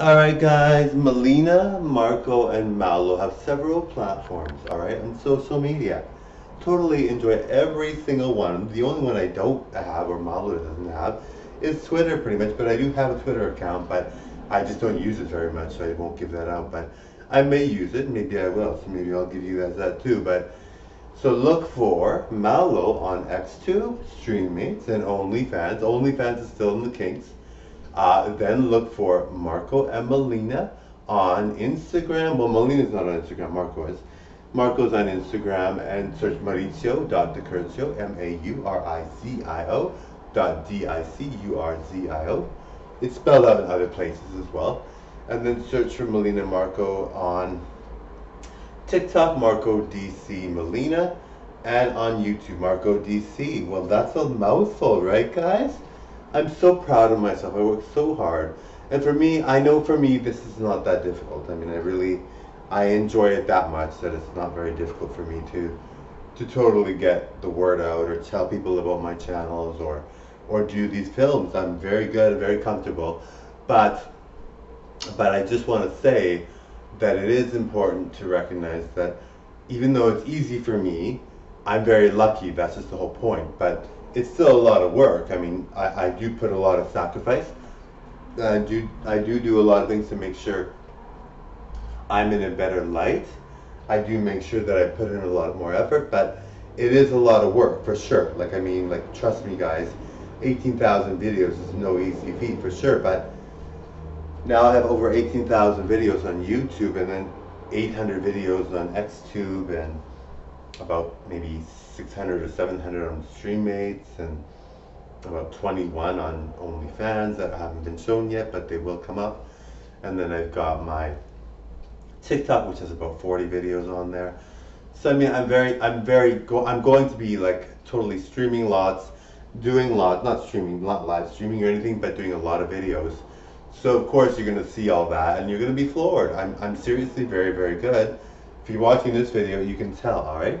Alright guys, Mileena, Marco, and Maolo have several platforms, alright, on social media. Totally enjoy every single one. The only one I don't have, or Maolo doesn't have, is Twitter pretty much, but I do have a Twitter account, but I just don't use it very much, so I won't give that out, but I may use it, maybe I will, so maybe I'll give you guys that too, but so look for Maolo on Xtube, Streammates, and OnlyFans. OnlyFans is still in the kinks. Uh, then look for Marco and Mileena on Instagram. Well, Mileena's not on Instagram, Marco is. Marco's on Instagram and search Mauricio.DiCurzio, M-A-U-R-I-C-I-O dot D-I-C-U-R-Z-I-O. It's spelled out in other places as well. And then search for Mileena Marco on TikTok, Marco DC Mileena, and on YouTube, Marco DC. Well, that's a mouthful, right, guys? I'm so proud of myself. I work so hard. And for me, I know for me, this is not that difficult. I mean, I really, I enjoy it that much that it's not very difficult for me to, to totally get the word out or tell people about my channels or, or do these films. I'm very good, very comfortable. But, but I just want to say that it is important to recognize that even though it's easy for me, I'm very lucky. That's just the whole point. But it's still a lot of work. I mean, I, I do put a lot of sacrifice. I do I do do a lot of things to make sure I'm in a better light. I do make sure that I put in a lot more effort, but it is a lot of work for sure. Like I mean, like trust me, guys, 18,000 videos is no easy feat for sure. But now I have over 18,000 videos on YouTube, and then 800 videos on XTube, and about maybe 600 or 700 on StreamMates and about 21 on OnlyFans that haven't been shown yet, but they will come up. And then I've got my TikTok, which has about 40 videos on there. So I mean, I'm very, I'm very, go, I'm going to be like totally streaming lots, doing lots, not streaming, not live streaming or anything, but doing a lot of videos. So of course you're going to see all that, and you're going to be floored. I'm, I'm seriously very, very good. If you're watching this video, you can tell. All right.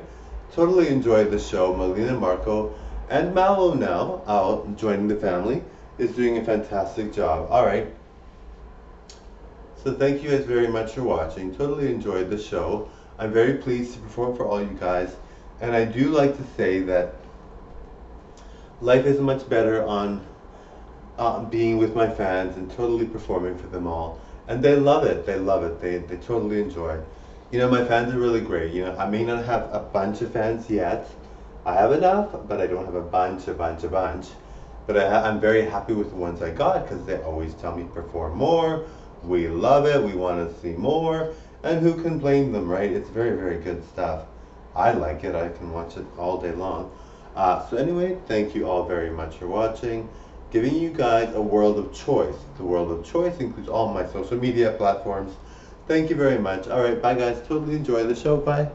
Totally enjoyed the show. Mileena Marco and Maolo now out joining the family is doing a fantastic job. All right. So thank you guys very much for watching. Totally enjoyed the show. I'm very pleased to perform for all you guys. And I do like to say that life is much better on uh, being with my fans and totally performing for them all. And they love it. They love it. They, they totally enjoy it. You know, my fans are really great. You know, I may not have a bunch of fans yet. I have enough, but I don't have a bunch, a bunch, a bunch. But I am very happy with the ones I got because they always tell me perform more. We love it. We want to see more. And who can blame them, right? It's very, very good stuff. I like it. I can watch it all day long. Uh, so anyway, thank you all very much for watching. Giving you guys a world of choice. The world of choice includes all my social media platforms. Thank you very much. All right, bye guys. Totally enjoy the show. Bye.